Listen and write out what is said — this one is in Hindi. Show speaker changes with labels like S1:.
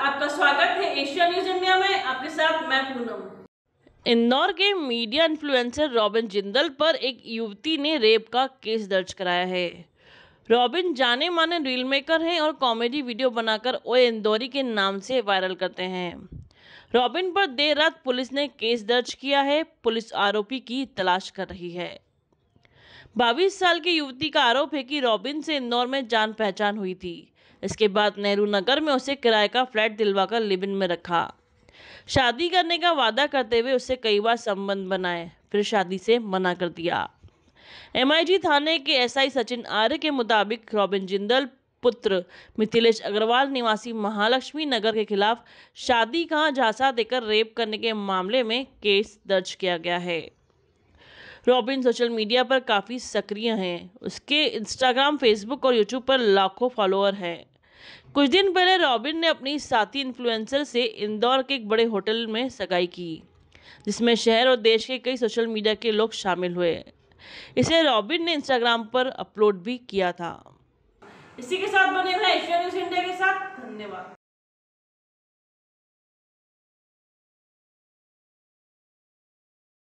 S1: आपका स्वागत है एशिया न्यूज़ इंडिया में। आपके साथ मैं पूनम।
S2: इंदौर के मीडिया इन्फ्लुएंसर रॉबिन जिंदल पर एक युवती ने रेप का केस दर्ज कराया है। रॉबिन जाने माने रील मेकर हैं और कॉमेडी वीडियो बनाकर ओए इंदौरी के नाम से वायरल करते हैं। रॉबिन पर देर रात पुलिस ने केस दर्ज किया है। पुलिस आरोपी की तलाश कर रही है। बाईस साल की युवती का आरोप है कि रॉबिन से इंदौर में जान पहचान हुई थी। इसके बाद नेहरू नगर में उसे किराए का फ्लैट दिलवाकर लिबिन में रखा। शादी करने का वादा करते हुए उससे कई बार संबंध बनाए, फिर शादी से मना कर दिया। एमआईजी थाने के एसआई सचिन आर्य के मुताबिक रॉबिन जिंदल, पुत्र मिथिलेश अग्रवाल, निवासी महालक्ष्मी नगर के खिलाफ शादी का झांसा देकर रेप करने के मामले में केस दर्ज किया गया है। रॉबिन सोशल मीडिया पर काफ़ी सक्रिय हैं। उसके इंस्टाग्राम, फेसबुक और यूट्यूब पर लाखों फॉलोअर हैं। कुछ दिन पहले रॉबिन ने अपनी साथी इन्फ्लुएंसर से इंदौर के एक बड़े होटल में सगाई की, जिसमें शहर और देश के कई सोशल मीडिया के लोग शामिल हुए। इसे रॉबिन ने इंस्टाग्राम पर अपलोड भी किया था।
S1: इसी के साथ बने रहे। एशिया न्यूज़ इंडिया के साथ। धन्यवाद।